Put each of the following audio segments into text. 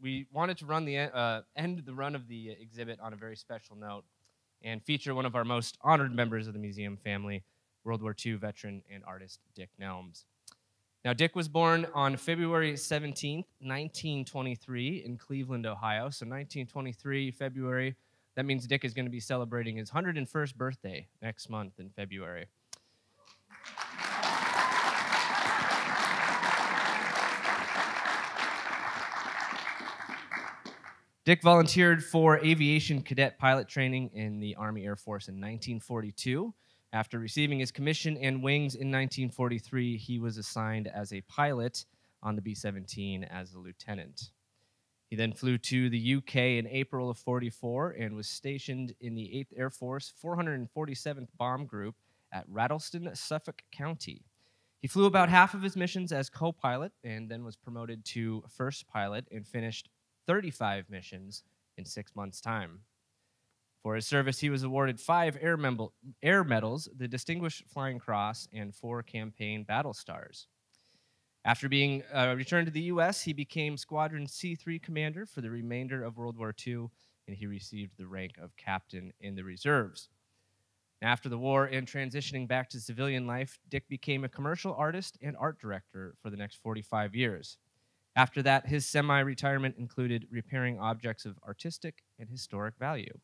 we wanted to run the uh, end the run of the exhibit on a very special note and feature one of our most honored members of the museum family, World War II veteran and artist Dick Nelms. Now, Dick was born on February 17th, 1923, in Cleveland, Ohio. So, 1923, February, that means Dick is going to be celebrating his 101st birthday next month in February. Dick volunteered for aviation cadet pilot training in the Army Air Force in 1942. After receiving his commission and wings in 1943, he was assigned as a pilot on the B 17 as a lieutenant. He then flew to the UK in April of 44 and was stationed in the 8th Air Force 447th Bomb Group at Rattlesden, Suffolk County. He flew about half of his missions as co pilot and then was promoted to first pilot and finished 35 missions in six months' time. For his service, he was awarded five air, mem- air medals, the Distinguished Flying Cross, and four campaign battle stars. After being uh, returned to the U.S., he became Squadron C3 commander for the remainder of World War II, and he received the rank of captain in the reserves. After the war and transitioning back to civilian life, Dick became a commercial artist and art director for the next 45 years. After that, his semi retirement included repairing objects of artistic and historic value.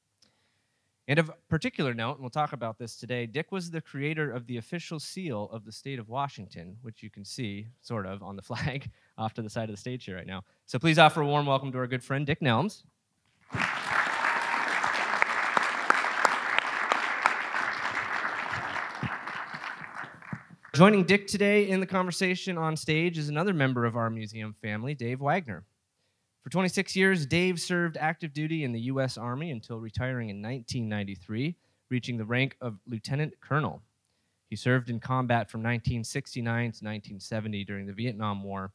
And of particular note, and we'll talk about this today, Dick was the creator of the official seal of the state of Washington, which you can see, sort of, on the flag off to the side of the stage here right now. So please offer a warm welcome to our good friend, Dick Nelms. Joining Dick today in the conversation on stage is another member of our museum family, Dave Waggoner. For 26 years, Dave served active duty in the U.S. Army until retiring in 1993, reaching the rank of lieutenant colonel. He served in combat from 1969 to 1970 during the Vietnam War,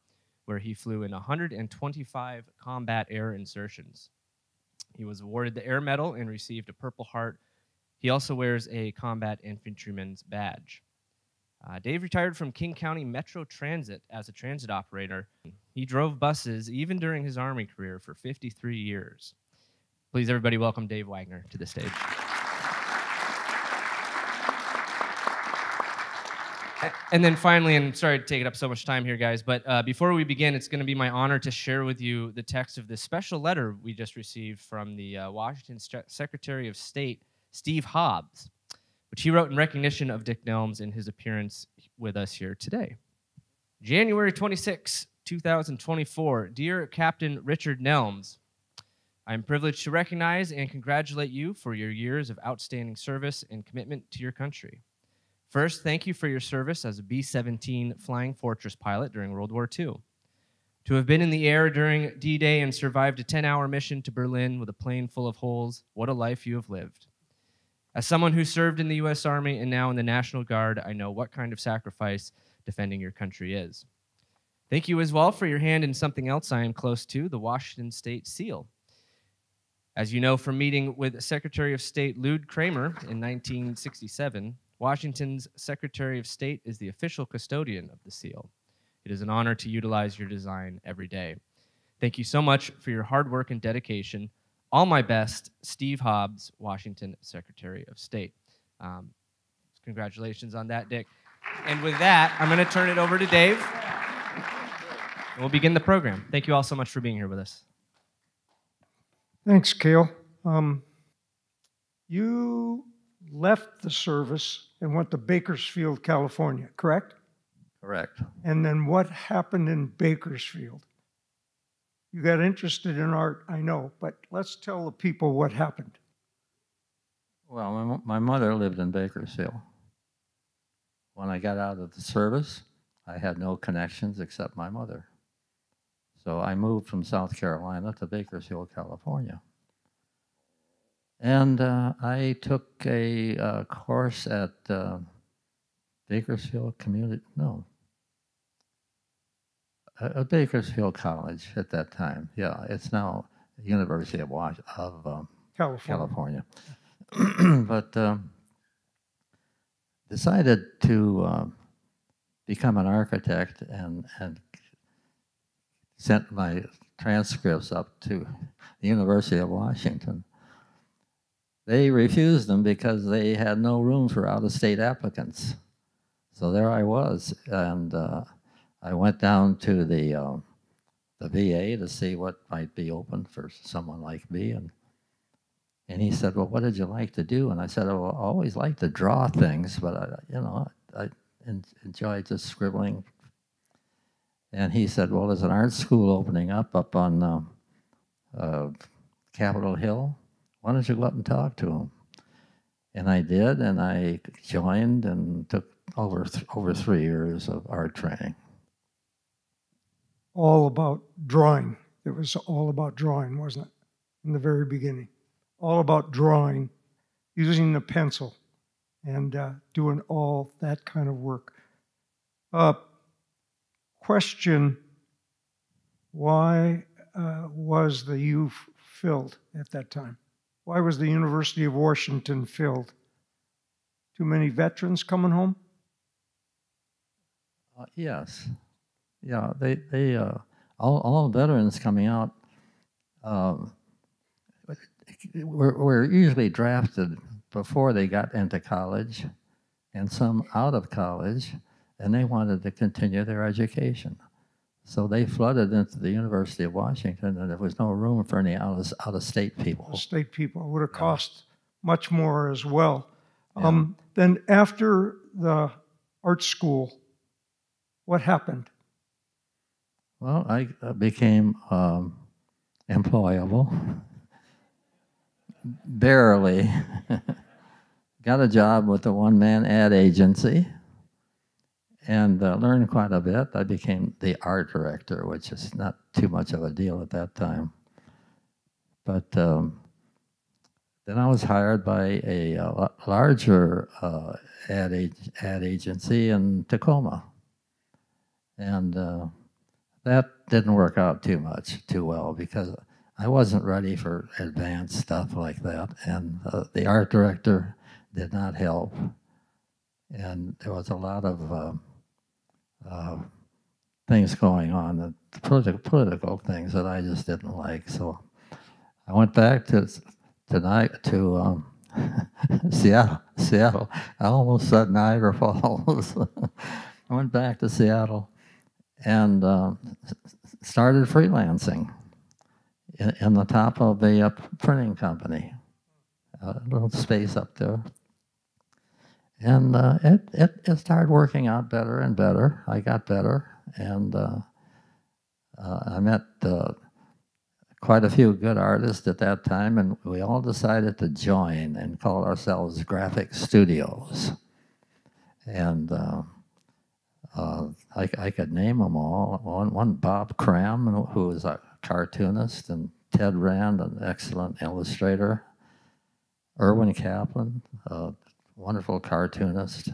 where he flew in 125 combat air insertions. He was awarded the Air Medal and received a Purple Heart. He also wears a combat infantryman's badge. Uh, Dave retired from King County Metro Transit as a transit operator. He drove buses even during his Army career for 53 years. Please, everybody, welcome Dave Waggoner to the stage. And then finally, and sorry to take it up so much time here, guys, but uh, before we begin, it's going to be my honor to share with you the text of this special letter we just received from the uh, Washington Secretary of State, Steve Hobbs which he wrote in recognition of Dick Nelms in his appearance with us here today. January 26, 2024. Dear Captain Richard Nelms, I am privileged to recognize and congratulate you for your years of outstanding service and commitment to your country. First, thank you for your service as a B 17 Flying Fortress pilot during World War II. To have been in the air during D Day and survived a 10 hour mission to Berlin with a plane full of holes, what a life you have lived. As someone who served in the U.S. Army and now in the National Guard, I know what kind of sacrifice defending your country is. Thank you as well for your hand in something else I am close to the Washington State SEAL. As you know from meeting with Secretary of State Lud Kramer in 1967, Washington's Secretary of State is the official custodian of the SEAL. It is an honor to utilize your design every day. Thank you so much for your hard work and dedication all my best, Steve Hobbs, Washington Secretary of State. Um, congratulations on that, Dick. And with that, I'm going to turn it over to Dave. And we'll begin the program. Thank you all so much for being here with us. Thanks, Cale. Um, you left the service and went to Bakersfield, California, correct? Correct. And then what happened in Bakersfield? You got interested in art, I know, but let's tell the people what happened. Well, my, mother lived in Bakersfield. When I got out of the service, I had no connections except my mother. So I moved from South Carolina to Bakersfield, California. And uh, I took a uh, course at uh, Bakersfield Community, no, a Bakersfield College at that time. Yeah, it's now University of Was- of um, California. California. but um, decided to um, become an architect and and sent my transcripts up to the University of Washington. They refused them because they had no room for out-of-state applicants. So there I was, and uh, I went down to the uh, the VA to see what might be open for someone like me, and and he said, "Well, what did you like to do?" And I said, "Oh, I always liked to draw things, but I, you know, I en- enjoyed just scribbling." And he said, "Well, there's an art school opening up up on uh, uh, Capitol Hill. Why don't you go up and talk to him?" And I did, and I joined and took over th- over three years of art training. All about drawing. It was all about drawing, wasn't it? In the very beginning. All about drawing, using the pencil, and uh, doing all that kind of work. Uh, question Why uh, was the U filled at that time? Why was the University of Washington filled? Too many veterans coming home? Uh, yes, yeah. They they uh, all all the veterans coming out um, were, were usually drafted before they got into college, and some out of college, and they wanted to continue their education. So they flooded into the University of Washington, and there was no room for any out of, out of state people. state people. Would have cost much more as well. Um, then after the art school, what happened? Well, I became um, employable. Barely. Got a job with a one man ad agency and uh, learned quite a bit. I became the art director, which is not too much of a deal at that time. But um, then I was hired by a, uh, la- larger uh, ad, ad agency in Tacoma. And uh, that didn't work out too much, too well, because I wasn't ready for advanced stuff like that. And uh, the art director did not help. And there was a lot of uh, uh, things going on, the political, political things that I just didn't like. So I went back to tonight to um, Seattle. Seattle. I almost said Niagara Falls. I went back to Seattle and uh, started freelancing in, in the top of a uh, printing company, a little space up there. And uh, it, it, it started working out better and better. I got better, and uh, uh, I met uh, quite a few good artists at that time, and we all decided to join and call ourselves Graphic Studios. And uh, I, I could name them all. One, one Bob Cram, who was a cartoonist, and Ted Rand, an excellent illustrator. Irwin Caplan, a wonderful cartoonist,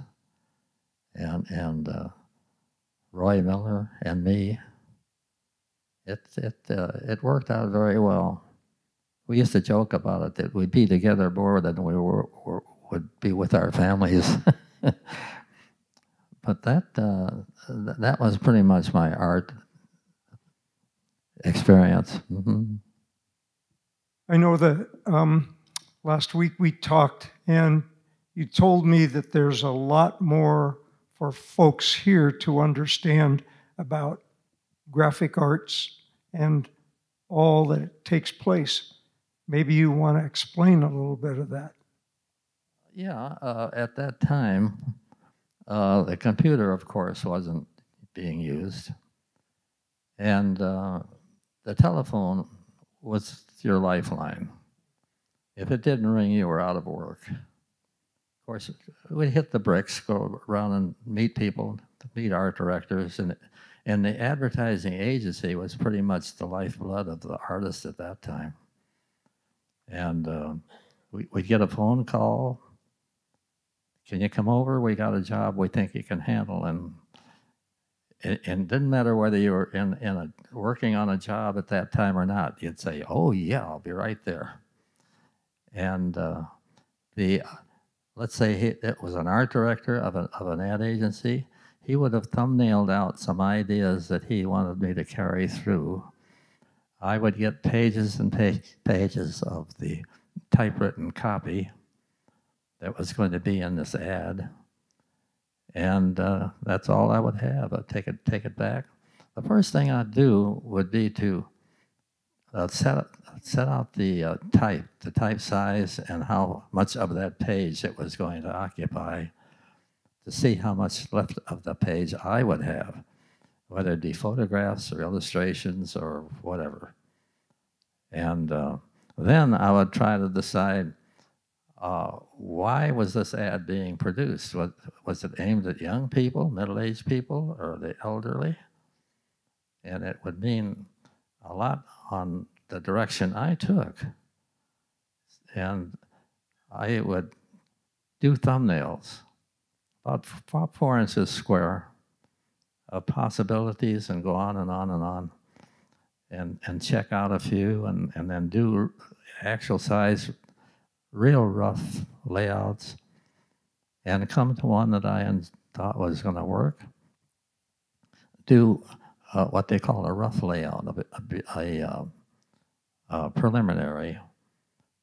and and uh, Roy Miller and me. It it uh, it worked out very well. We used to joke about it that we'd be together more than we were, were would be with our families. but that uh, th- that was pretty much my art experience. hmm I know that um, last week we talked, and you told me that there's a lot more for folks here to understand about graphic arts and all that takes place. Maybe you want to explain a little bit of that. Yeah, uh, at that time, uh, the computer, of course, wasn't being used, and uh, the telephone was your lifeline. If it didn't ring, you were out of work. Of course, we'd hit the bricks, go around and meet people, meet art directors, and and the advertising agency was pretty much the lifeblood of the artist at that time. And uh, we, we'd get a phone call can you come over? We got a job we think you can handle. And it, it didn't matter whether you were in, in a, working on a job at that time or not. You'd say, oh, yeah, I'll be right there. And uh, the, let's say he, it was an art director of, a, of an ad agency. He would have thumbnailed out some ideas that he wanted me to carry through I would get pages and pa- pages of the typewritten copy that was going to be in this ad, and uh, that's all I would have. I'd take it, take it back. The first thing I'd do would be to uh, set set out the uh, type, the type size, and how much of that page it was going to occupy, to see how much left of the page I would have, whether it be photographs or illustrations or whatever. And uh, then I would try to decide uh, why was this ad being produced? Was, was it aimed at young people, middle-aged people, or the elderly? And it would mean a lot on the direction I took. And I would do thumbnails, about four inches square, of possibilities and go on and on and on and, and check out a few and, and then do actual size, real rough layouts and come to one that I thought was going to work. Do uh, what they call a rough layout, a, a, a, uh, a preliminary,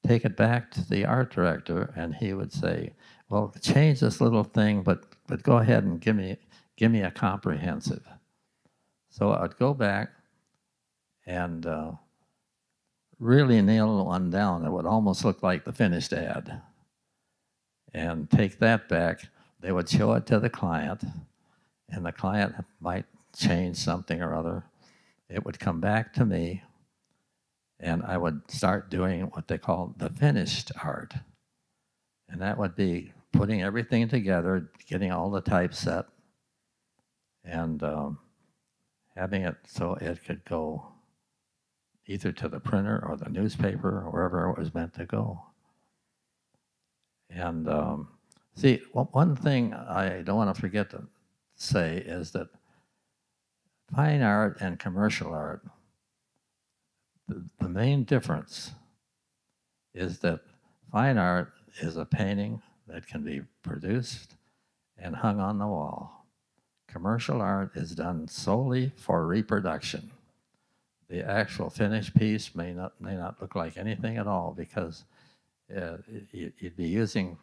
take it back to the art director, and he would say, "Well, change this little thing, but but go ahead and give me give me a comprehensive." So I'd go back and uh, really nail one down. It would almost look like the finished ad, and take that back. They would show it to the client, and the client might change something or other. It would come back to me, and I would start doing what they call the finished art. And that would be putting everything together, getting all the types set, and um, having it so it could go either to the printer or the newspaper or wherever it was meant to go. And um, see, one- thing I don't want to forget to say is that fine art and commercial art, the, the main difference is that fine art is a painting that can be produced and hung on the wall. Commercial art is done solely for reproduction. The actual finished piece may not, may not look like anything at all because uh, you- you'd be using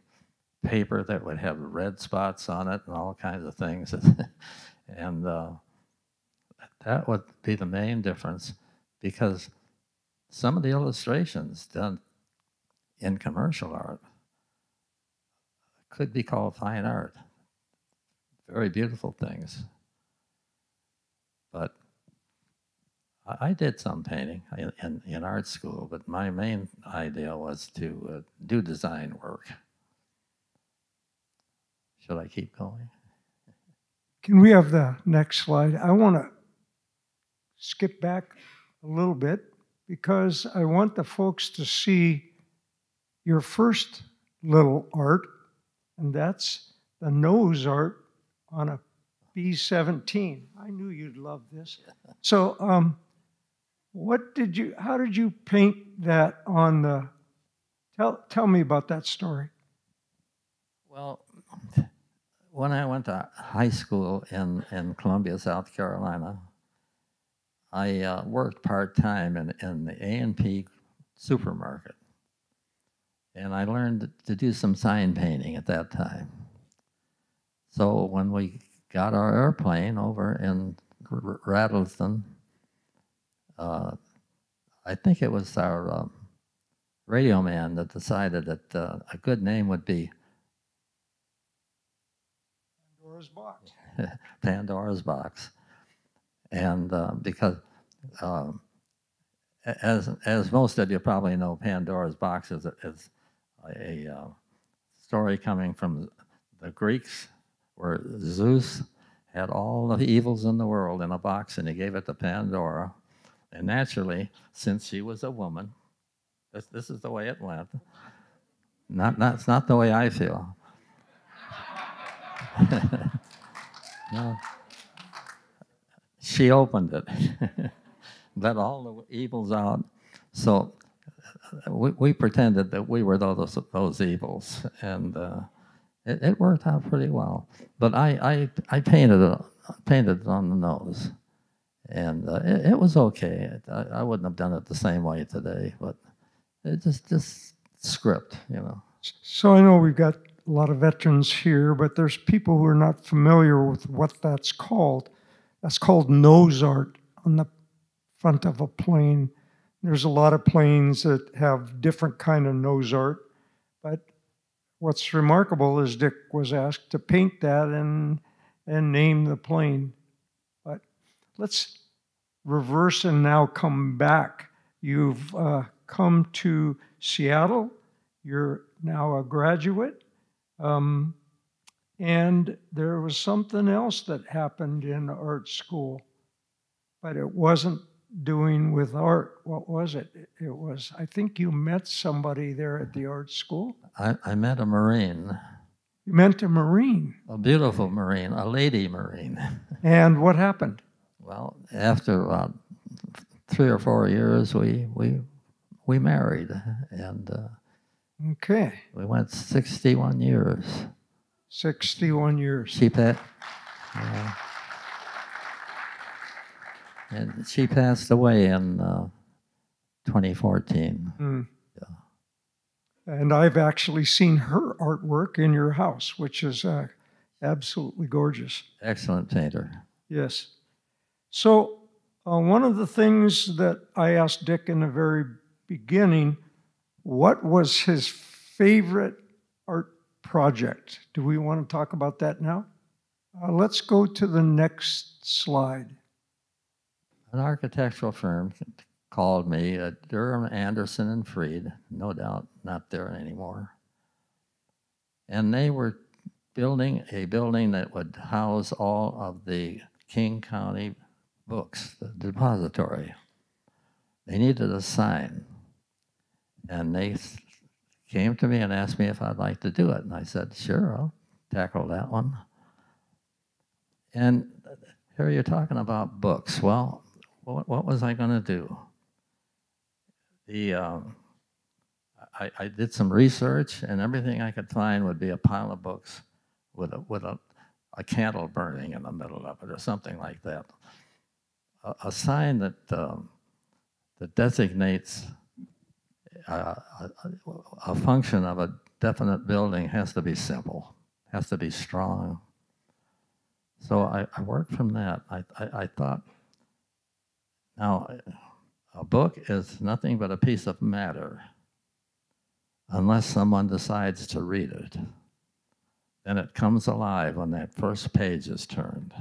paper that would have red spots on it and all kinds of things. and uh, that would be the main difference because some of the illustrations done in commercial art could be called fine art. Very beautiful things. But I, did some painting in, in, art school, but my main idea was to uh, do design work. Should I keep going? Can we have the next slide? I want to skip back a little bit because I want the folks to see your first little art, and that's the nose art on a B-17. I knew you'd love this. So, um, what did you? How did you paint that on the? Tell tell me about that story. Well, when I went to high school in, in Columbia, South Carolina, I uh, worked part time in, in the A and P supermarket, and I learned to do some sign painting at that time. So when we got our airplane over in R- Rattlesden, uh, I think it was our um, radio man that decided that uh, a good name would be Pandora's box. Pandora's box, and uh, because um, as as most of you probably know, Pandora's box is a, is a, uh, story coming from the Greeks, where Zeus had all the evils in the world in a box, and he gave it to Pandora, and naturally, since she was a woman, this this is the way it went. Not not it's not the way I feel. No. She opened it, let all the evils out. So we, we pretended that we were those, those evils, and uh, it, it worked out pretty well. But I, I, I painted, it, painted it on the nose, and uh, it, it was okay. I, I wouldn't have done it the same way today, but it just just script, you know. So I know we've got a lot of veterans here, but there's people who are not familiar with what that's called. That's called nose art on the front of a plane. There's a lot of planes that have different kind of nose art, but what's remarkable is Dick was asked to paint that and and name the plane. But let's reverse and now come back. You've uh, come to Seattle. You're now a graduate. Um, and there was something else that happened in art school, but it wasn't doing with art. What was it? It was, I think you met somebody there at the art school. I, I met a Marine, You met a Marine. a beautiful Marine, a lady Marine. And what happened? Well, after about three or four years, we we we married, and uh, Okay, we went 61 years. 61 years. She pa- uh, and she passed away in uh, 2014. Hmm. And I've actually seen her artwork in your house, which is uh, absolutely gorgeous. Excellent painter. Yes. So, uh, one of the things that I asked Dick in the very beginning, what was his favorite art project? Do we want to talk about that now? Uh, let's go to the next slide. An architectural firm called me, uh, Durham, Anderson, and Freed, no doubt not there anymore. And they were building a building that would house all of the King County books, the depository. They needed a sign. And they came to me and asked me if I'd like to do it. And I said, sure, I'll tackle that one. And here you're talking about books. Well, what, what was I going to do? The um, I, I did some research, and everything I could find would be a pile of books with a with a, a candle burning in the middle of it, or something like that. A, sign that um, that designates a, a, a function of a definite building has to be simple, has to be strong. So I, I worked from that. I, I, I thought, now, a book is nothing but a piece of matter unless someone decides to read it. Then it comes alive when that first page is turned.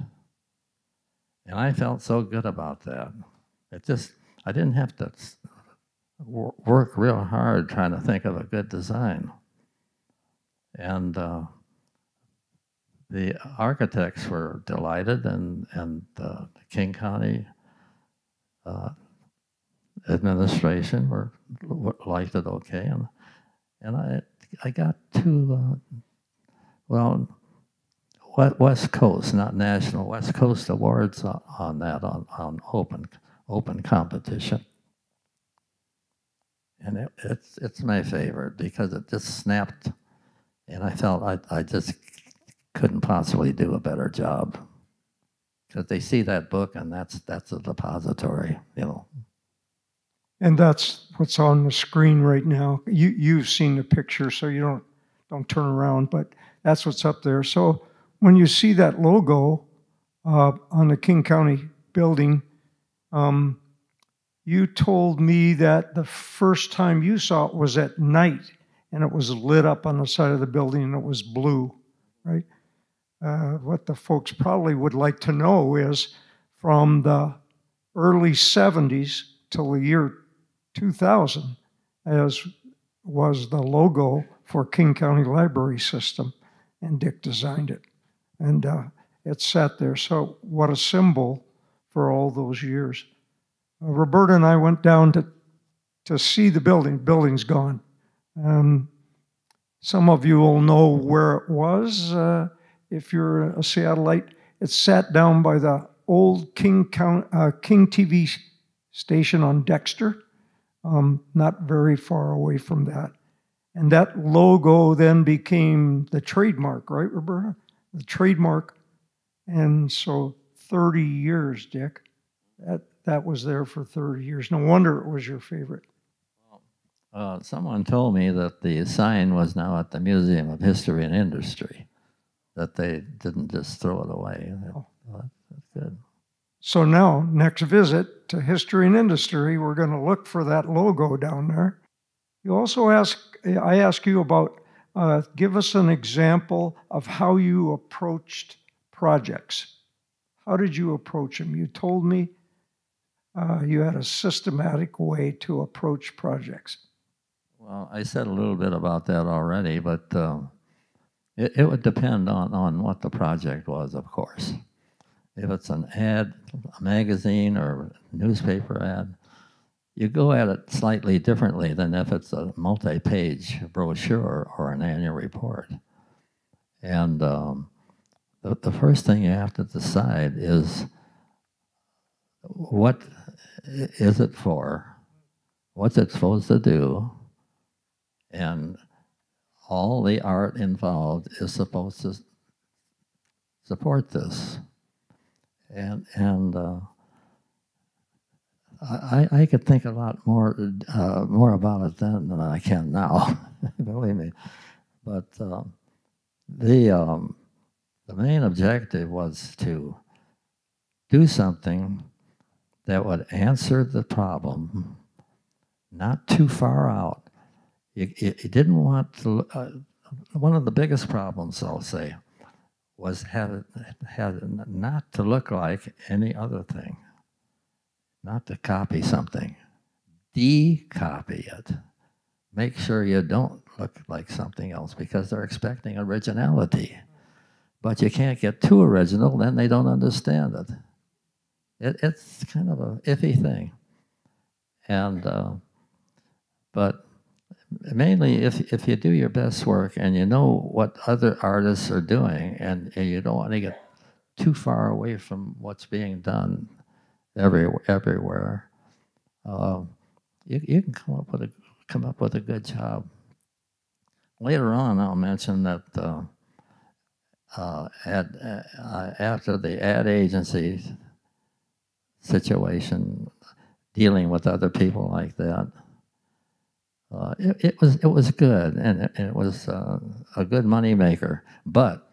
And I felt so good about that. It just, I didn't have to work real hard trying to think of a good design. And uh, the architects were delighted, and, and uh, the King County uh, administration were liked it okay, and and I I got to uh, well we- West Coast, not national West Coast awards on, that on, on open open competition, and it, it's it's my favorite because it just snapped, and I felt I I just couldn't possibly do a better job because they see that book and that's that's a depository, you know. And that's what's on the screen right now. You, you've seen the picture, so you don't, don't turn around, but that's what's up there. So when you see that logo uh, on the King County building, um, you told me that the first time you saw it was at night and it was lit up on the side of the building and it was blue, right? Uh, what the folks probably would like to know is from the early 70s till the year 2000 as was the logo for King County Library System, and Dick designed it. And uh, it sat there. So, what a symbol for all those years. Uh, Roberta and I went down to, to see the building. Building's gone. Um, some of you will know where it was uh, if you're a Seattleite. It sat down by the old King, Count, uh, King TV station on Dexter um, not very far away from that. And that logo then became the trademark, right, Roberta? The trademark. And so 30 years, Dick. That, that was there for 30 years. No wonder it was your favorite. Uh, someone told me that the sign was now at the Museum of History and Industry, that they didn't just throw it away. Oh. That's good. So now, next visit to History and Industry, we're going to look for that logo down there. You also ask, I ask you about, uh, give us an example of how you approached projects. How did you approach them? You told me uh, you had a systematic way to approach projects. Well, I said a little bit about that already, but um, it, it would depend on, on what the project was, of course. If it's an ad, a magazine, or newspaper ad, you go at it slightly differently than if it's a multi page brochure or an annual report. And um, the, the first thing you have to decide is what is it for? What's it supposed to do? and all the art involved is supposed to support this. And and uh, I I could think a lot more uh, more about it then than I can now, believe me. But um, the um, the main objective was to do something that would answer the problem, not too far out you, you, didn't want to. Uh, one of the biggest problems, I'll say, was had had not to look like any other thing, not to copy something, de-copy it. Make sure you don't look like something else because they're expecting originality, but you can't get too original, then they don't understand it. it it's kind of a iffy thing, and uh, but mainly if, if you do your best work and you know what other artists are doing and, and you don't want to get too far away from what's being done every, everywhere, uh, you, you can come up with a come up with a good job. Later on, I'll mention that uh, uh, ad, uh, after the ad agency situation, dealing with other people like that, uh, it, it, was it was good and it, it was uh, a good money maker. But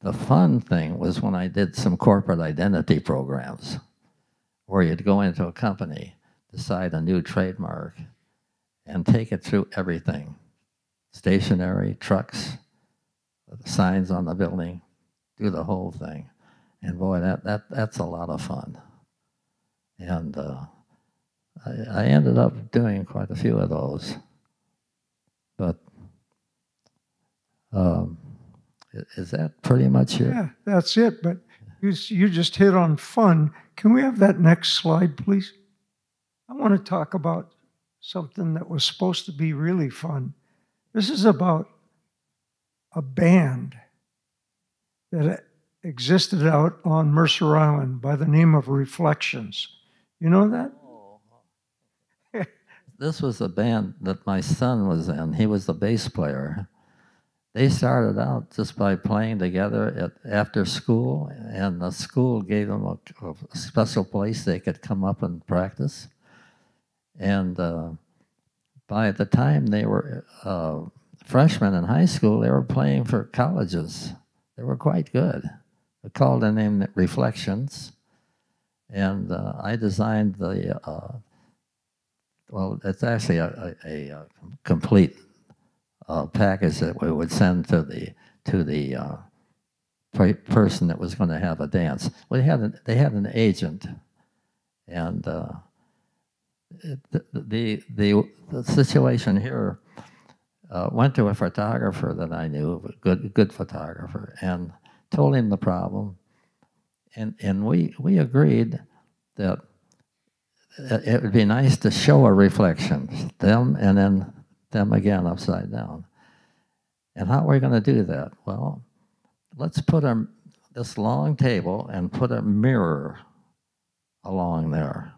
the fun thing was when I did some corporate identity programs, where you'd go into a company, decide a new trademark, and take it through everything: stationery, trucks, signs on the building, do the whole thing. And boy, that, that that's a lot of fun. And uh, I, I ended up doing quite a few of those. But um, is that pretty much it? Yeah, that's it. But you, you just hit on fun. Can we have that next slide, please? I want to talk about something that was supposed to be really fun. This is about a band that existed out on Mercer Island by the name of Reflections. You know that? This was a band that my son was in. He was the bass player. They started out just by playing together at, after school, and the school gave them a, a special place they could come up and practice. And uh, by the time they were uh, freshmen in high school, they were playing for colleges. They were quite good. They called the name Reflections, and uh, I designed the uh, well, it's actually a, a, a, complete uh, package that we would send to the to the uh, per- person that was going to have a dance. Well, they had an, they had an agent, and uh, the, the the the situation here uh, went to a photographer that I knew, a good good photographer, and told him the problem, and and we we agreed that it would be nice to show a reflection, them and then them again upside down. And how are we going to do that? Well, let's put a, this long table and put a mirror along there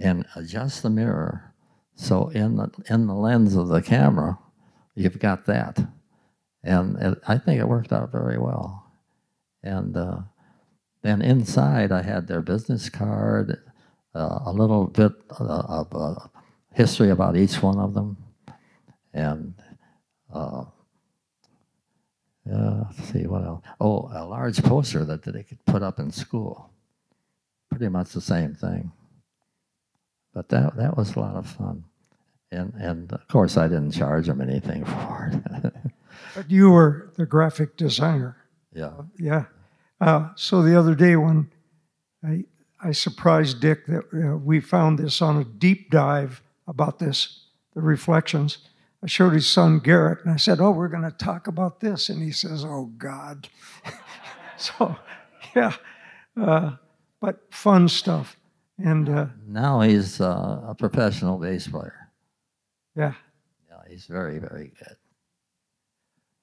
and adjust the mirror so in the, in the lens of the camera, you've got that. And it, I think it worked out very well. And uh, then inside, I had their business card, uh, a little bit uh, of uh, history about each one of them, and uh, uh, let's see what else. Oh, a large poster that they could put up in school. Pretty much the same thing. But that that was a lot of fun, and and of course I didn't charge them anything for it. But you were the graphic designer. yeah. Yeah. Uh, so the other day when I, I surprised Dick that uh, we found this on a deep dive about this, the reflections. I showed his son Garrett and I said, Oh, we're going to talk about this. And he says, Oh, God. so, yeah. Uh, but fun stuff. And uh, Now he's uh, a professional bass player. yeah. Yeah, he's very very good.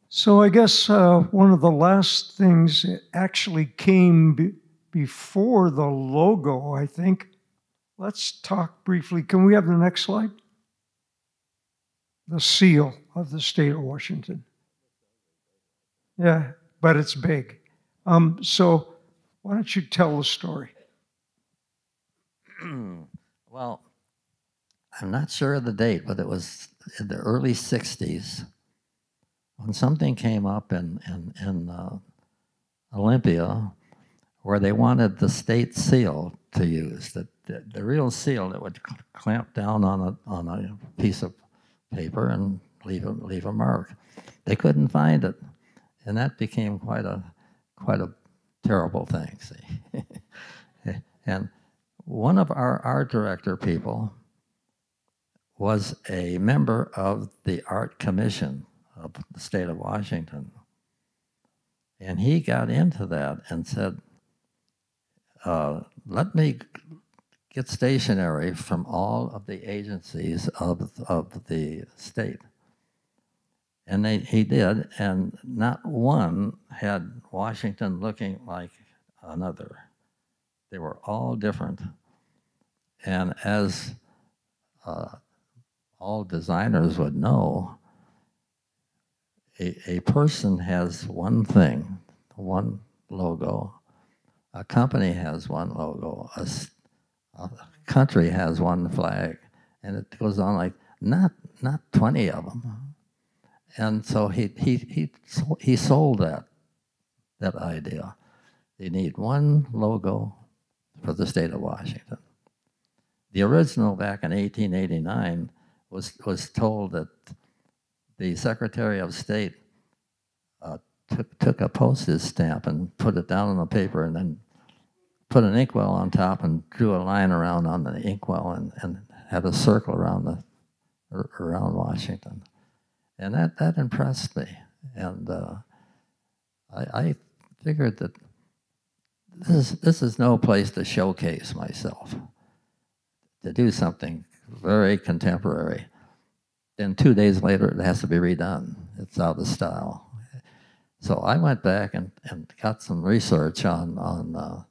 So I guess uh, one of the last things that actually came be- before the logo, I think. Let's talk briefly. Can we have the next slide? The seal of the state of Washington. Yeah, but it's big. Um, so why don't you tell the story? well, I'm not sure of the date, but it was in the early '60s when something came up in in, in uh, Olympia where they wanted the state seal to use, the, the, the real seal that would clamp down on a on a piece of paper and leave a leave a mark. They couldn't find it, and that became quite a quite a terrible thing. See, and one of our art director people was a member of the art commission of the state of Washington. And he got into that and said, uh, let me get stationery from all of the agencies of, of the state. And they, he did, and not one had Washington looking like another. They were all different. And as uh, all designers would know, a, a person has one thing, one logo. A company has one logo. A, a country has one flag, and it goes on like not not twenty of them. And so he he he he sold that that idea. You need one logo for the state of Washington. The original back in 1889 was was told that the Secretary of State uh, took, took a postage stamp and put it down on the paper and then put an inkwell on top and drew a line around on the inkwell and, and had a circle around the around Washington, and that that impressed me, and uh, I, I figured that this is this is no place to showcase myself, to do something very contemporary then two days later it has to be redone. It's out of style. So I went back and, and got some research on, on uh,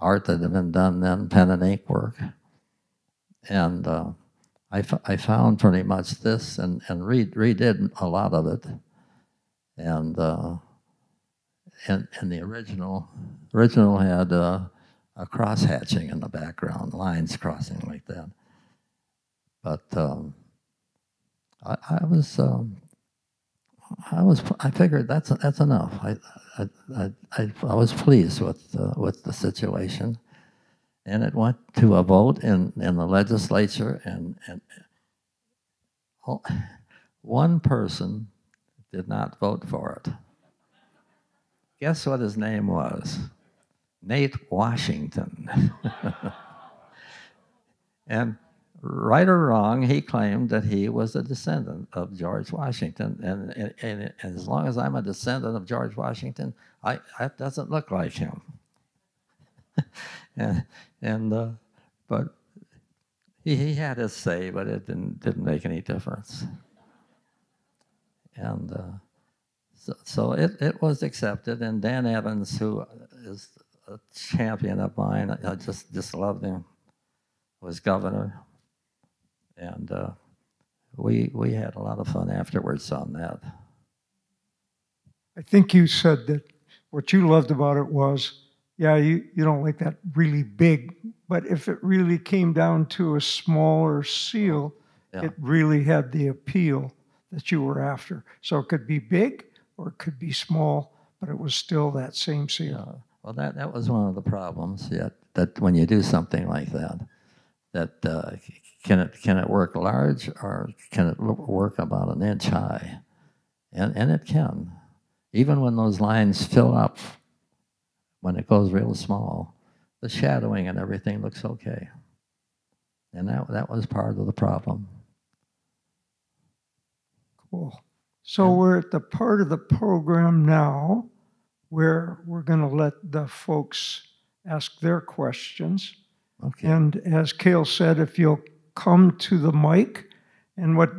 art that had been done then, pen and ink work. And uh, I, I found pretty much this and, and re- redid a lot of it. And, uh, and, and the original, original had uh, a cross hatching in the background, lines crossing like that. But um, I, I was, um, I was, I figured that's that's enough. I, I, I, I, was pleased with uh, with the situation, and it went to a vote in, in the legislature, and and all- one person did not vote for it. Guess what his name was? Nate Washington. and right or wrong, he claimed that he was a descendant of George Washington. And, and, and, and as long as I'm a descendant of George Washington, I, that doesn't look like him. and and uh, but he, he had his say, but it didn't, didn't make any difference. And uh, so, so it, it was accepted, and Dan Evans, who is a champion of mine, I just, just loved him, was governor. And uh, we, we had a lot of fun afterwards on that. I think you said that what you loved about it was yeah, you, you don't like that really big, but if it really came down to a smaller seal, Yeah. it really had the appeal that you were after. So it could be big or it could be small, but it was still that same seal. Yeah, well, that, that was one of the problems, yeah, that when you do something like that, that uh, can it, can it work large or can it work about an inch high? And, and it can. Even when those lines fill up, when it goes real small, the shadowing and everything looks okay. And that, that was part of the problem. Cool. So we're at the part of the program now where we're going to let the folks ask their questions. Okay. And as Cale said, if you'll come to the mic, and what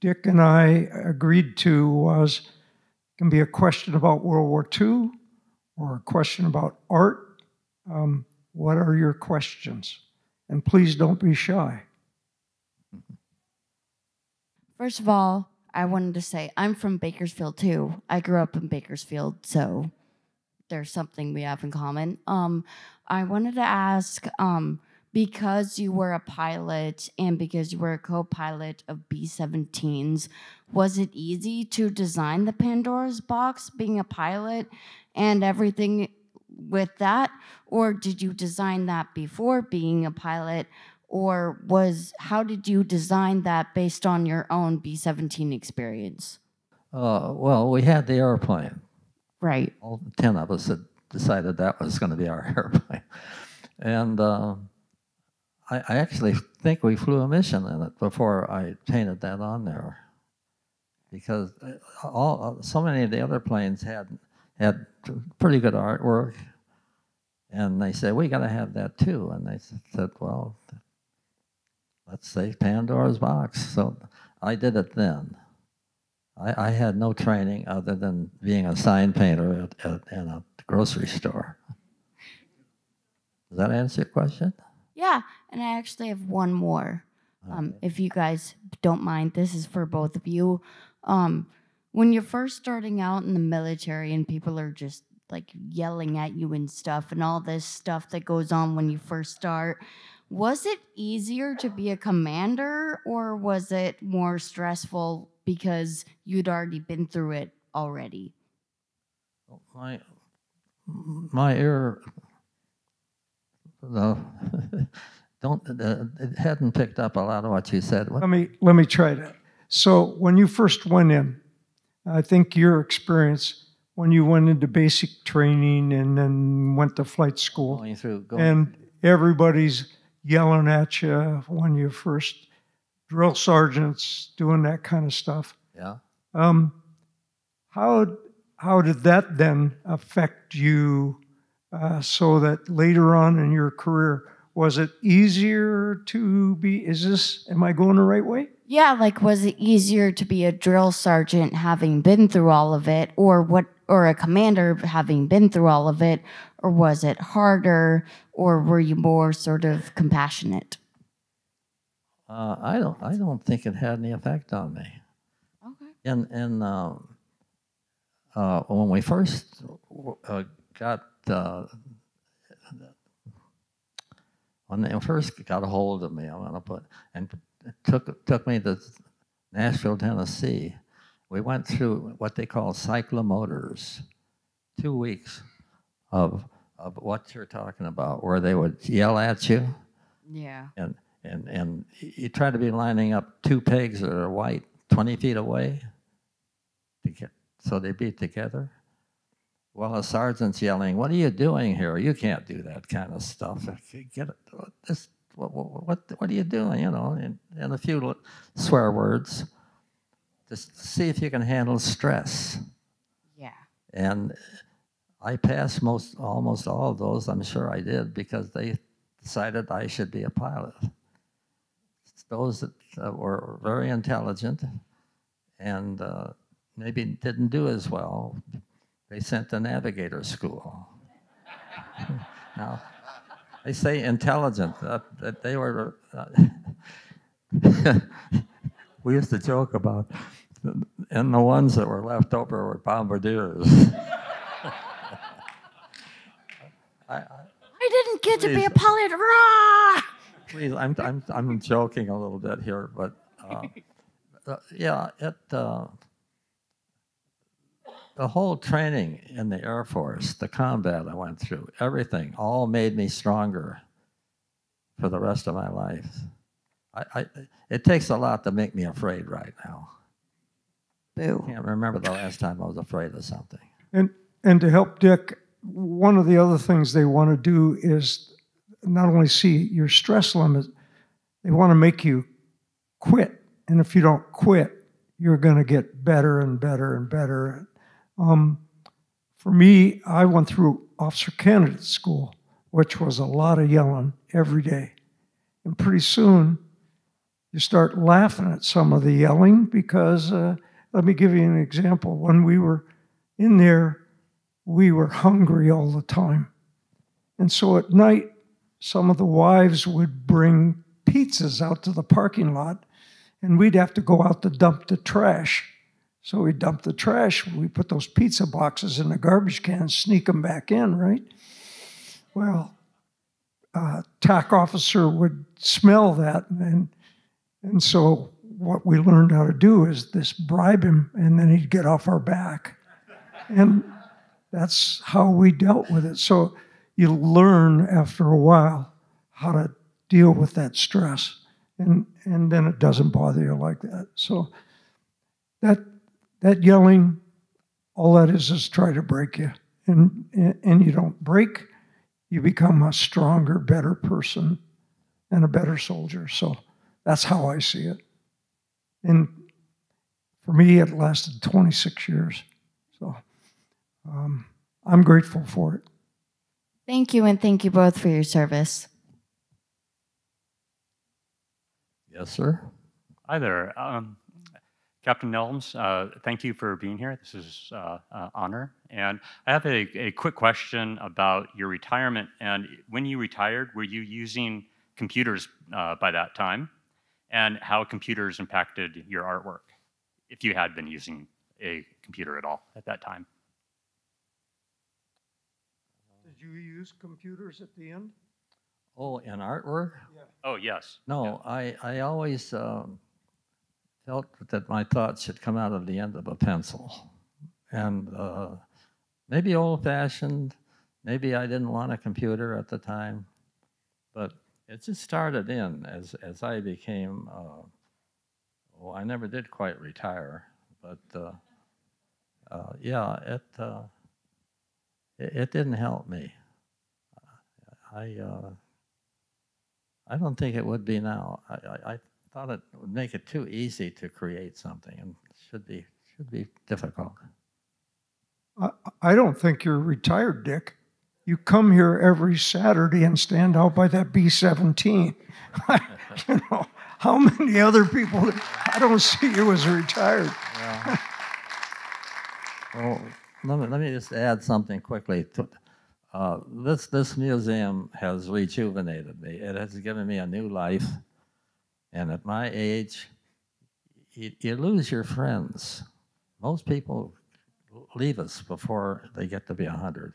Dick and I agreed to was can be a question about World War II or a question about art. Um, what are your questions? And please don't be shy. First of all, I wanted to say I'm from Bakersfield too. I grew up in Bakersfield, so there's something we have in common. Um, I wanted to ask, um, because you were a pilot and because you were a co-pilot of B-17s, was it easy to design the Pandora's box, being a pilot and everything with that, or did you design that before being a pilot? or was how did you design that based on your own B-17 experience? Uh, well, we had the airplane. Right. all 10 of us had decided that was going to be our airplane. And uh, I, I actually think we flew a mission in it before I painted that on there. Because uh, all, so many of the other planes had, had pretty good artwork. And they said, we got to have that too. And they said, well, let's say Pandora's box. So I did it then. I, I had no training other than being a sign painter at, at, in a grocery store. Does that answer your question? Yeah, and I actually have one more. Um, if you guys don't mind, this is for both of you. Um, when you're first starting out in the military and people are just like yelling at you and stuff, and all this stuff that goes on when you first start, was it easier to be a commander or was it more stressful because you'd already been through it already? My my ear, no, don't uh, it hadn't picked up a lot of what you said. What, Let me let me try that. So when you first went in, I think your experience when you went into basic training and then went to flight school, going through going, and everybody's yelling at you when you first drill sergeants doing that kind of stuff. yeah. Um, how how did that then affect you? Uh, so that later on in your career, was it easier to be? Is this? Am I going the right way? Yeah, like was it easier to be a drill sergeant having been through all of it or what or a commander having been through all of it or was it harder or were you more sort of compassionate? Uh, I don't I don't think it had any effect on me. Okay. and in um, uh, when we first uh, got uh, when they first got a hold of me, I'm gonna put and took took me to Nashville, Tennessee. We went through what they call psychomotors, two weeks of of what you're talking about, where they would yell at you Yeah. and and and you try to be lining up two pigs that are white 20 feet away to get so they be together well a sergeant's yelling what are you doing here you can't do that kind of stuff get it this what what what, what are you doing you know and, and a few swear words just see if you can handle stress Yeah. and I passed most, almost all of those. I'm sure I did because they decided I should be a pilot. Those that uh, were very intelligent and uh, maybe didn't do as well, they sent to navigator school. now, they say intelligent. Uh, that they were. Uh, we used to joke about, and the ones that were left over were bombardiers. I, didn't get to be a Please. pilot. Rah! Please, I'm, I'm, I'm joking a little bit here, but uh, uh, yeah, it, uh, the whole training in the Air Force, the combat I went through, everything, all made me stronger for the rest of my life. I, I, it takes a lot to make me afraid right now. Boo. Can't remember the last time I was afraid of something. And, and to help Dick, one of the other things they want to do is not only see your stress limit, they want to make you quit. And if you don't quit, you're going to get better and better and better. Um, for me, I went through officer candidate school, which was a lot of yelling every day. And pretty soon, you start laughing at some of the yelling because, uh, let me give you an example. When we were in there, we were hungry all the time. And so at night, some of the wives would bring pizzas out to the parking lot, and we'd have to go out to dump the trash. So we dump the trash, we put those pizza boxes in the garbage can, sneak them back in, right? Well, uh, TAC officer would smell that, and and so what we learned how to do is this bribe him, and then he'd get off our back, and that's how we dealt with it. So you learn after a while how to deal with that stress, and and then it doesn't bother you like that. So that that yelling, all that is is try to break you, and and you don't break, you become a stronger, better person, and a better soldier. So that's how I see it. And for me, it lasted 26 years. So um, I'm grateful for it. Thank you, and thank you both for your service. Yes, sir. Hi there. Um, Captain Nelms, uh, thank you for being here. This is uh, uh, honor. And I have a, a quick question about your retirement. And when you retired, were you using computers uh, by that time? And how computers impacted your artwork, if you had been using a computer at all at that time? Did you use computers at the end? Oh, in artwork? Oh, yes. No, I, I always um, felt that my thoughts should come out of the end of a pencil. And uh, maybe old fashioned, maybe I didn't want a computer at the time, but it just started in as, as I became, uh, well, I never did quite retire, but uh, uh, yeah, it, uh, it, it didn't help me. I, uh, I don't think it would be now. I, I, I thought it would make it too easy to create something, and should be should be difficult. I, I don't think you're retired, Dick. You come here every Saturday and stand out by that B 17. you know, how many other people? I don't see you as retired. Well, let me, let me just add something quickly. To, uh, this this museum has rejuvenated me. It has given me a new life, and at my age, you, you lose your friends. Most people leave us before they get to be a hundred,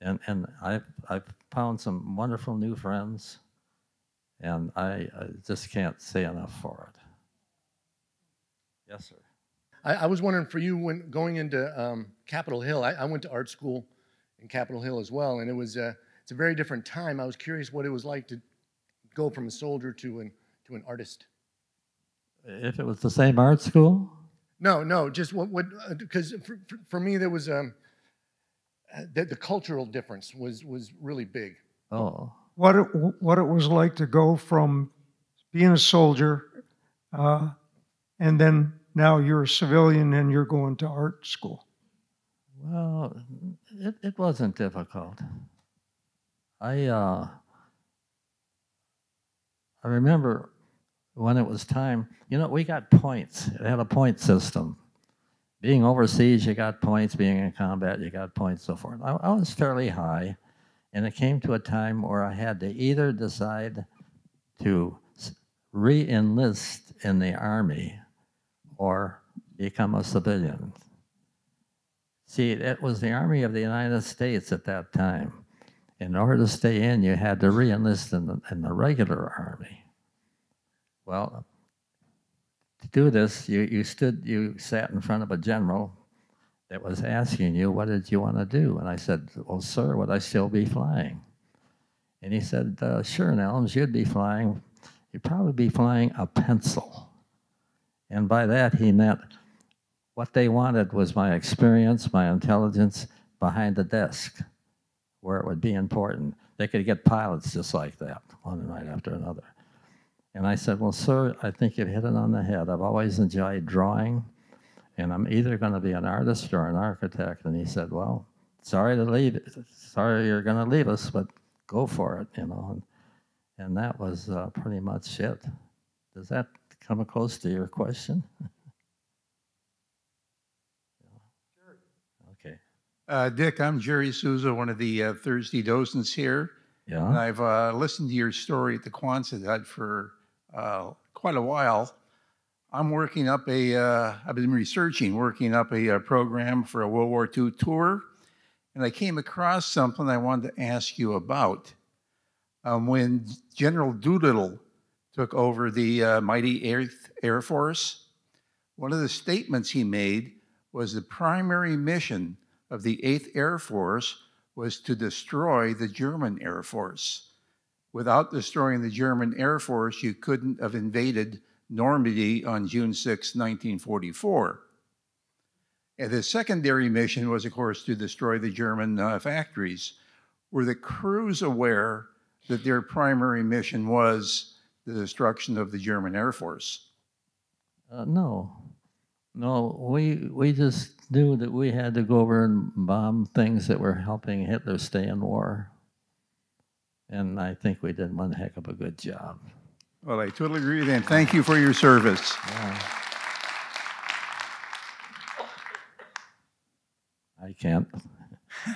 and and I've I've found some wonderful new friends, and I, I just can't say enough for it. Yes, sir. I, I was wondering for you when going into um, Capitol Hill. I, I went to art school in Capitol Hill as well, and it was uh, it's a very different time. I was curious what it was like to go from a soldier to an to an artist. If it was the same art school. No, no, just what what because for, for, for me there was um uh, the, the cultural difference was was really big. Oh, What it, what it was like to go from being a soldier, uh, and then now you're a civilian and you're going to art school. well, it, it wasn't difficult. I uh, I remember when it was time. You know, we got points. It had a point system. Being overseas, you got points. Being in combat, you got points. So forth. I, I was fairly high, and it came to a time where I had to either decide to s- re-enlist in the army or become a civilian. See, it was the Army of the United States at that time. in order to stay in, you had to reenlist in the, in the regular army. Well, to do this, you, you stood, you sat in front of a general that was asking you, what did you want to do? And I said, well, sir, would I still be flying? And he said, uh, sure, Nelms, you'd be flying, you'd probably be flying a pencil. And by that, he meant what they wanted was my experience, my intelligence behind the desk, where it would be important. They could get pilots just like that, one night after another. And I said, Well, sir, I think you've hit it on the head. I've always enjoyed drawing, and I'm either going to be an artist or an architect. And he said, Well, sorry to leave, sorry you're going to leave us, but go for it, you know. And, and that was uh, pretty much it. Does that come close to your question? okay. Uh, Dick, I'm Jerry Souza, one of the uh, Thursday docents here. And Yeah. I've uh, listened to your story at the Quonset Hut for uh, quite a while. I'm working up a, uh, I've been researching, working up a, uh program for a World War II tour. And I came across something I wanted to ask you about. Um, when General Doolittle took over the uh, mighty 8th Air Force, one of the statements he made was the primary mission of the 8th Air Force was to destroy the German Air Force. Without destroying the German Air Force, you couldn't have invaded Normandy on June 6, 1944. And the secondary mission was, of course, to destroy the German uh, factories. Were the crews aware that their primary mission was the destruction of the German Air Force? Uh, no, no, we we just knew that we had to go over and bomb things that were helping Hitler stay in war, and I think we did one heck of a good job. Well, I totally agree with that. Thank you for your service. Yeah. I can't.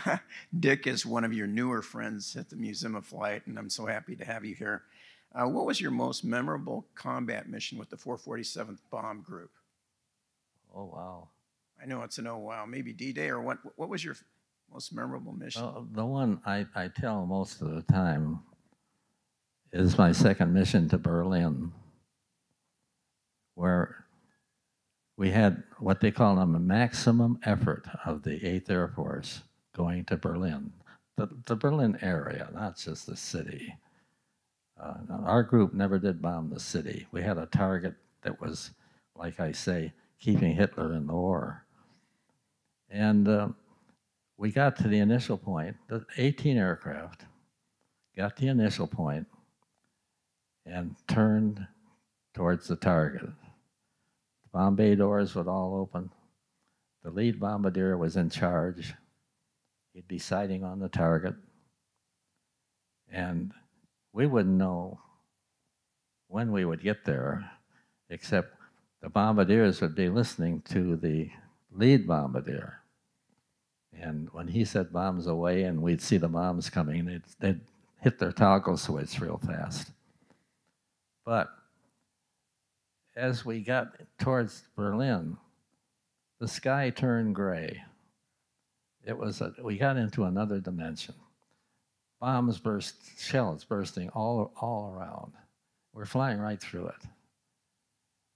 Dick is one of your newer friends at the Museum of Flight, and I'm so happy to have you here. Uh, what was your most memorable combat mission with the 447th Bomb Group? Oh wow. I know it's an oh wow, maybe D-Day or what? What was your most memorable mission? Well, the one I, I tell most of the time is my second mission to Berlin, where we had what they call a maximum effort of the 8th Air Force going to Berlin, the, the Berlin area, not just the city. Uh, our group never did bomb the city. We had a target that was, like I say, keeping Hitler in the war. And uh, we got to the initial point, the 18 aircraft got the initial point and turned towards the target. The bomb bay doors would all open. The lead bombardier was in charge. He'd be sighting on the target. And we wouldn't know when we would get there, except the bombardiers would be listening to the lead bombardier. And when he said bombs away and we'd see the bombs coming, they'd, they'd hit their toggle switch real fast. But as we got towards Berlin, the sky turned gray. It was a, we got into another dimension. Bombs burst, shells bursting all, all around. We're flying right through it.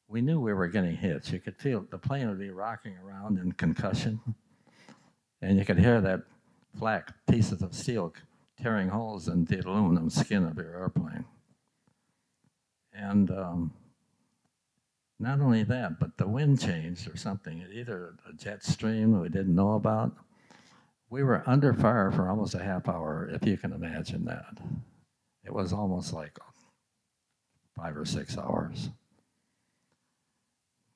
We knew we were getting hit. You could feel the plane would be rocking around in concussion, and you could hear that flak pieces of steel tearing holes in the aluminum skin of your airplane. And um, not only that, but the wind changed or something. Either a jet stream we didn't know about. We were under fire for almost a half hour, if you can imagine that. It was almost like five or six hours.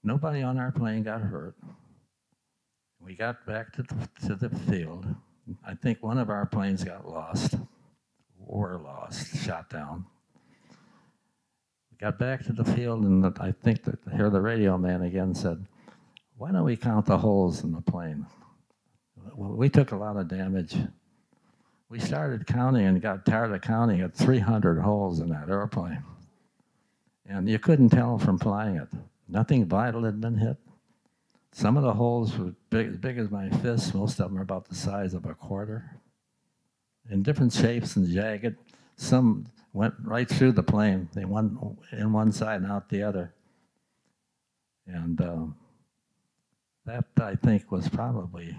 Nobody on our plane got hurt. We got back to the, to the field. I think one of our planes got lost, or lost, shot down. We got back to the field, and I think that here the radio man again said, "Why don't we count the holes in the plane?" Well, we took a lot of damage. We started counting and got tired of counting at 300 holes in that airplane, and you couldn't tell from flying it. Nothing vital had been hit. Some of the holes were big, as big as my fist. Most of them are about the size of a quarter. in different shapes and jagged. Some went right through the plane, they went in one side and out the other. And um, that, I think, was probably,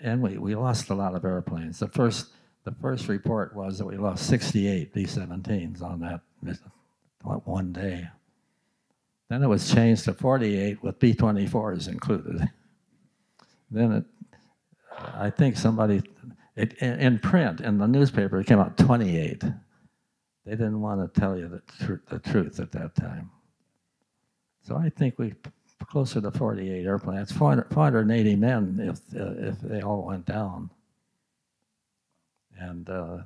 and we, we lost a lot of airplanes. The first, the first report was that we lost 68 B-17s on that one day. Then it was changed to 48 with B-24s included. Then it, I think somebody, it, in, in print, in the newspaper, it came out 28. They didn't want to tell you the, tr- the truth at that time. So I think we closer to 48 airplanes, 400, 480 men if, uh, if they all went down. And, uh,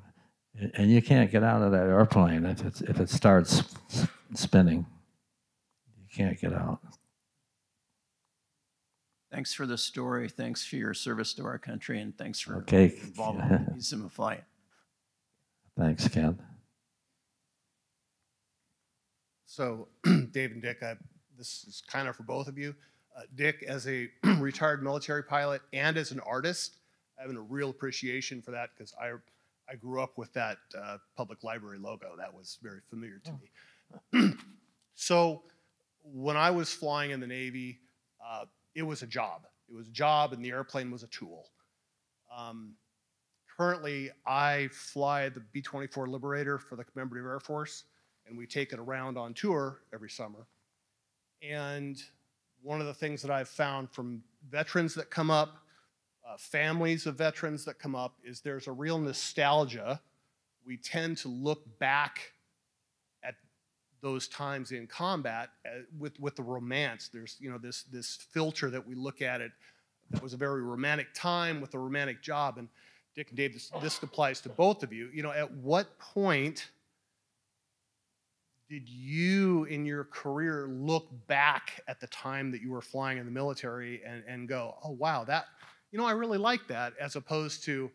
and you can't get out of that airplane if, it's, if it starts spinning. You can't get out. Thanks for the story. Thanks for your service to our country, and thanks for Okay. involvement with the Museum Flight. Thanks, Ken. So, Dave and Dick, I, this is kind of for both of you. Uh, Dick, as a retired military pilot and as an artist, I have a real appreciation for that because I, I grew up with that uh, public library logo. That was very familiar to me. so, when I was flying in the Navy, uh, it was a job. It was a job, and the airplane was a tool. Um, currently, I fly the B 24 Liberator for the Commemorative Air Force and we take it around on tour every summer. And one of the things that I've found from veterans that come up, uh, families of veterans that come up, is there's a real nostalgia. We tend to look back those times in combat uh, with, with the romance. There's you know this this filter that we look at it. That was a very romantic time with a romantic job. And Dick and Dave, this, this applies to both of you. You know, at what point did you in your career look back at the time that you were flying in the military and, and go, oh, wow, that, you know, I really like that, as opposed to,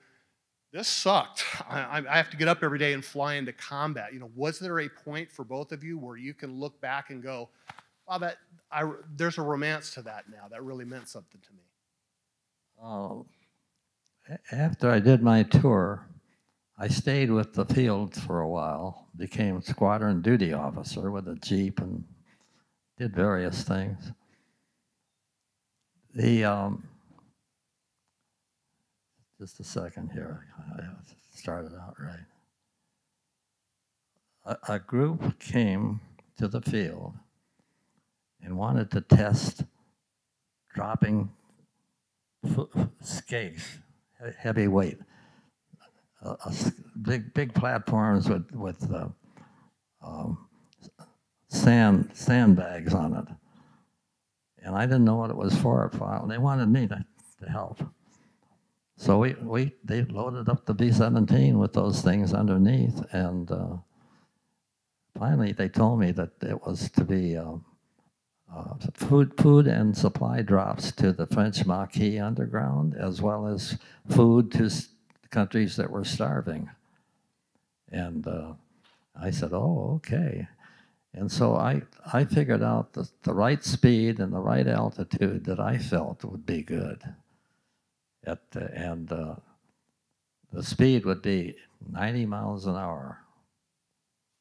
this sucked. I, I have to get up every day and fly into combat. You know, was there a point for both of you where you can look back and go, wow, that, I, there's a romance to that now. That really meant something to me. Oh, after I did my tour, I stayed with the field for a while, became squadron duty officer with a Jeep and did various things. The, um, just a second here, I have to start out right. A, a group came to the field and wanted to test dropping skates, he- heavy weight, uh, s- big big platforms with with uh, um, sand sandbags on it, and I didn't know what it was for. They wanted me to, to help, so we, we they loaded up the B-17 with those things underneath, and uh, finally they told me that it was to be. Um, uh, food, food and supply drops to the French Maquis underground, as well as food to countries that were starving. And uh, I said, "Oh, okay." And so I, I figured out the, the right speed and the right altitude that I felt would be good. At the, and uh, the speed would be 90 miles an hour,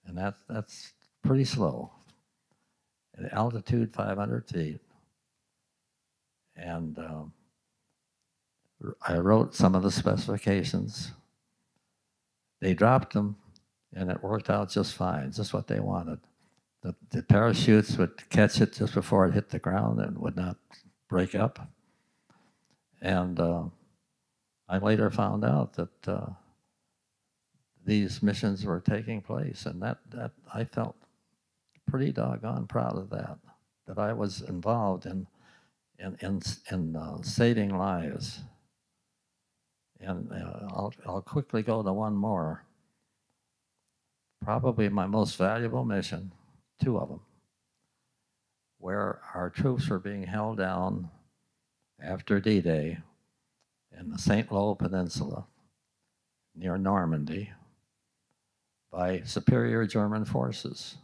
and that, that's pretty slow at altitude 500 feet. And um, I wrote some of the specifications. They dropped them, and it worked out just fine, just what they wanted. The, the parachutes would catch it just before it hit the ground and would not break up. And uh, I later found out that uh, these missions were taking place, and that, that I felt pretty doggone proud of that, that I was involved in, in, in, in uh, saving lives. And uh, I'll, I'll quickly go to one more. Probably my most valuable mission, two of them, where our troops were being held down after D Day in the St. Lo Peninsula near Normandy by superior German forces.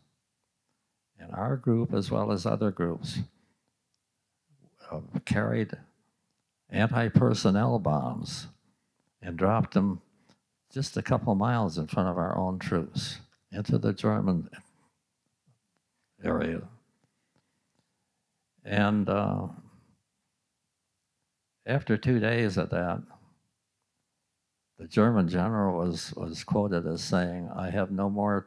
And our group, as well as other groups, uh, carried anti personnel bombs and dropped them just a couple miles in front of our own troops into the German area. And uh, after two days of that, the German general was, was quoted as saying, I have no more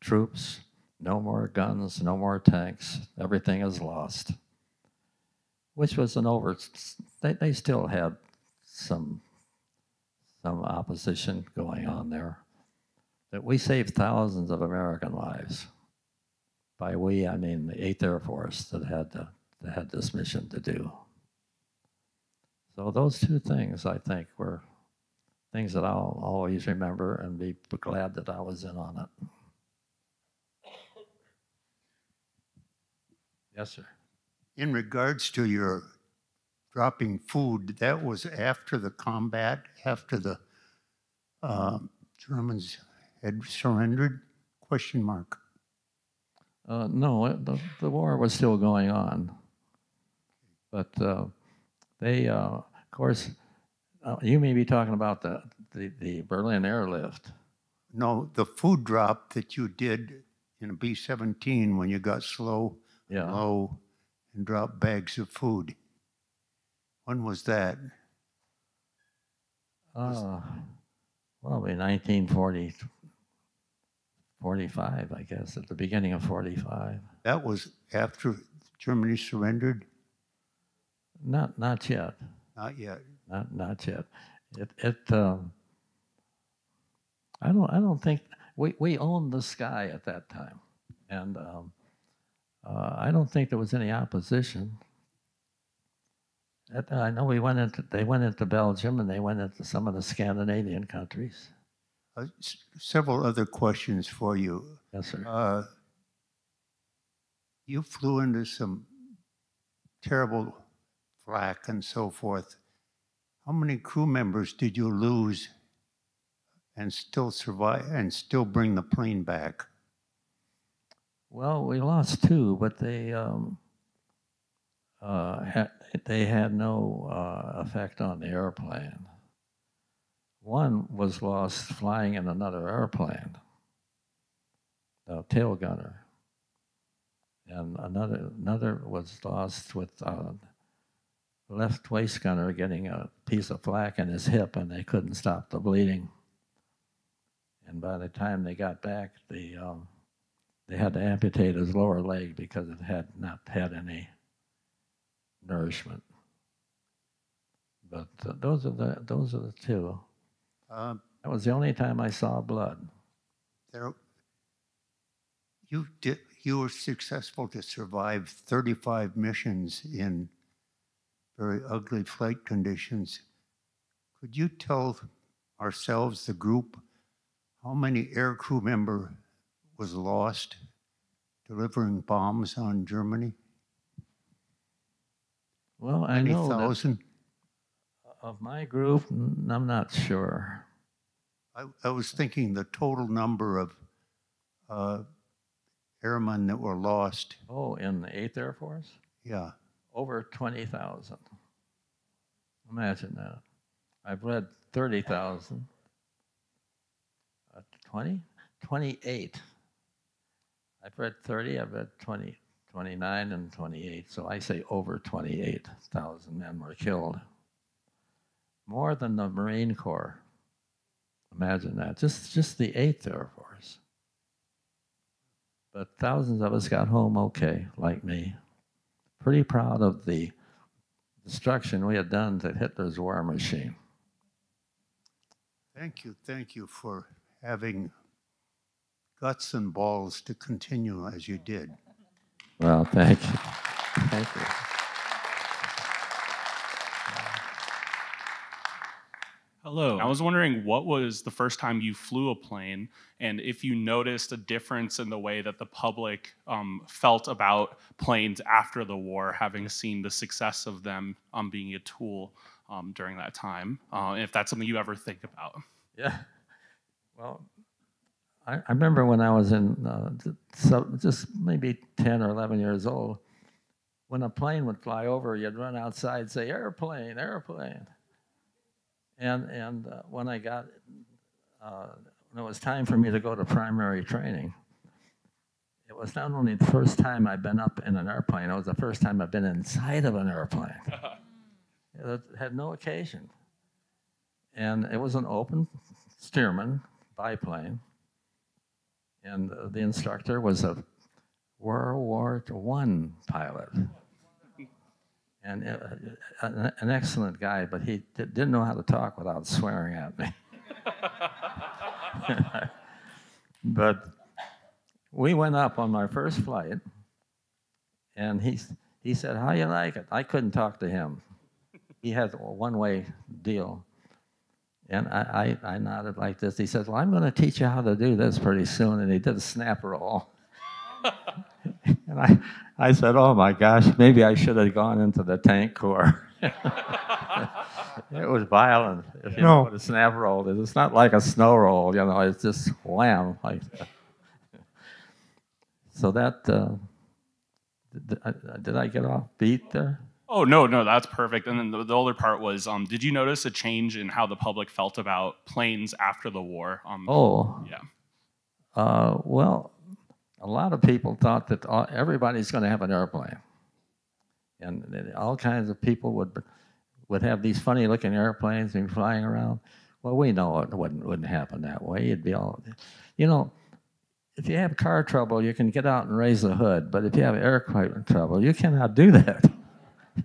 troops, no more guns, no more tanks, everything is lost. Which was an over, they, they still had some, some opposition going on there. But we saved thousands of American lives. By we, I mean the 8th Air Force that had, to, that had this mission to do. So those two things, I think, were things that I'll always remember and be glad that I was in on it. Yes, sir. In regards to your dropping food, that was after the combat, after the uh, Germans had surrendered? Question mark. Uh, no, it, the, the war was still going on. But uh, they, uh, of course, uh, you may be talking about the, the, the Berlin airlift. No, the food drop that you did in a B 17 when you got slow, Yeah. low, and dropped bags of food. When was that? Uh, probably 1940, 45, I guess, at the beginning of 45. That was after Germany surrendered? Not, not yet. Not yet. Not, not yet. It, it, um, I don't, I don't think, we, we owned the sky at that time. And um, uh, I don't think there was any opposition. At, I know we went into, they went into Belgium and they went into some of the Scandinavian countries. Uh, s- several other questions for you. Yes, sir. Uh, you flew into some terrible flak and so forth. How many crew members did you lose and still survive and still bring the plane back? Well, we lost two, but they um, uh, had, they had no uh, effect on the airplane. One was lost flying in another airplane, the tail gunner, and another another was lost with uh, left waist gunner getting a piece of flak in his hip, and they couldn't stop the bleeding. And by the time they got back, the um, they had to amputate his lower leg because it had not had any nourishment. But uh, those are the those are the two. Uh, That was the only time I saw blood. there, you did. You were successful to survive 35 missions in very ugly flight conditions. Could you tell ourselves, the group, how many air crew member was lost delivering bombs on Germany? Well, I know that thousand? of my group, I'm not sure. I, I was thinking the total number of uh, airmen that were lost. Oh, in the Eighth Air Force, Yeah. Over twenty thousand. Imagine that. I've read thirty thousand. Uh, 20? 28. I've read 30, I've read 20, 29, and 28. So I say over 28,000 men were killed. More than the Marine Corps. Imagine that. Just, just the 8th Air Force. But thousands of us got home okay, like me. Pretty proud of the destruction we had done to Hitler's war machine. Thank you. Thank you for having guts and balls to continue as you did. Well, thank you. Thank you. Hello. I was wondering what was the first time you flew a plane, and if you noticed a difference in the way that the public um, felt about planes after the war, having seen the success of them um, being a tool um, during that time. Uh, if that's something you ever think about. Yeah. Well, I, I remember when I was in uh, so just maybe 10 or 11 years old, when a plane would fly over, you'd run outside and say, airplane, airplane. And, and uh, when I got uh, when it was time for me to go to primary training, it was not only the first time I've been up in an airplane, it was the first time I've been inside of an airplane. it had no occasion. And it was an open Stearman biplane. And the- the instructor was a World War I pilot. And uh, an an excellent guy, but he di- didn't know how to talk without swearing at me. but we went up on my first flight, and he, he said, How you like it? I couldn't talk to him. He had a one way deal. And I, I, I nodded like this. He says, Well, I'm going to teach you how to do this pretty soon. And he did a snap roll. and I, I said, Oh my gosh, maybe I should have gone into the tank corps. it was violent. If you know No. what a snap roll is, it's not like a snow roll, you know, it's just wham. Like that. So that, uh, did, I- did I get off beat there? Oh no, no, that's perfect. And then the, the other part was, um, did you notice a change in how the public felt about planes after the war? Um, Oh. yeah. Uh, well, a lot of people thought that all, everybody's going to have an airplane, and all kinds of people would would have these funny-looking airplanes and flying around. Well, we know it wouldn't wouldn't happen that way. It'd be all, you know. If you have car trouble, you can get out and raise the hood. But if you have aircraft trouble, you cannot do that.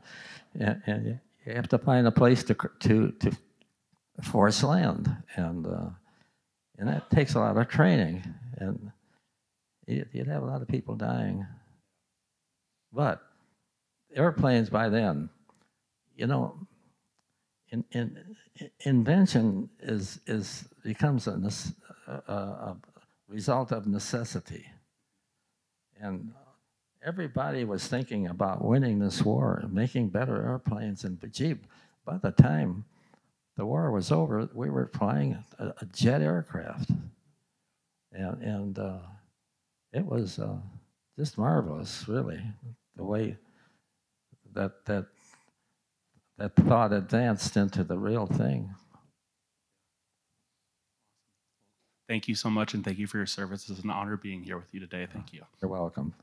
and, and you- have to find a place to to to force land, and uh, and that takes a lot of training, and you'd have a lot of people dying. But airplanes by then, you know, in, in, invention is is becomes a, a, a result of necessity, and everybody was thinking about winning this war and making better airplanes. And gee, by the time the war was over, we were flying a, a jet aircraft, and and uh, it was uh, just marvelous, really, the way that that that thought advanced into the real thing. Thank you so much, and thank you for your service. It's an honor being here with you today. Thank you. You're welcome.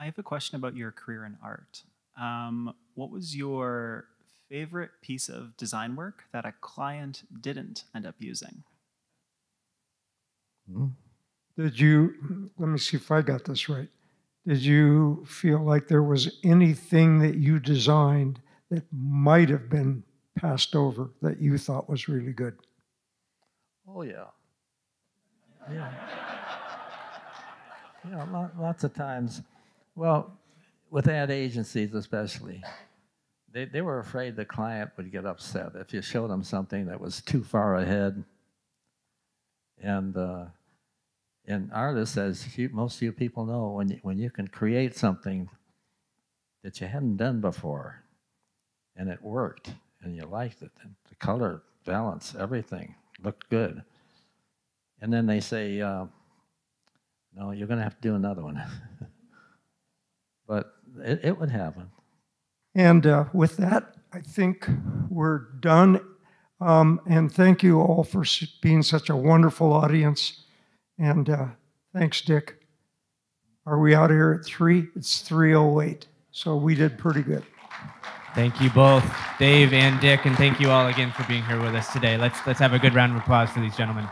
I have a question about your career in art. Um, what was your favorite piece of design work that a client didn't end up using? Did you, let me see if I got this right. Did you feel like there was anything that you designed that might have been passed over that you thought was really good? Oh yeah. Yeah. Yeah, lot, lots of times. Well, with ad agencies especially, they, they were afraid the client would get upset if you showed them something that was too far ahead. And uh, and artists, as most of you people know, when you, when you can create something that you hadn't done before, and it worked, and you liked it, the color balance, everything looked good, and then they say, uh, "No, you're going to have to do another one." but it, it would happen. And uh, with that, I think we're done. Um, and thank you all for being such a wonderful audience. And uh, thanks, Dick. Are we out here at three? It's 3:08, so we did pretty good. Thank you both, Dave and Dick, and thank you all again for being here with us today. Let's let's have a good round of applause for these gentlemen.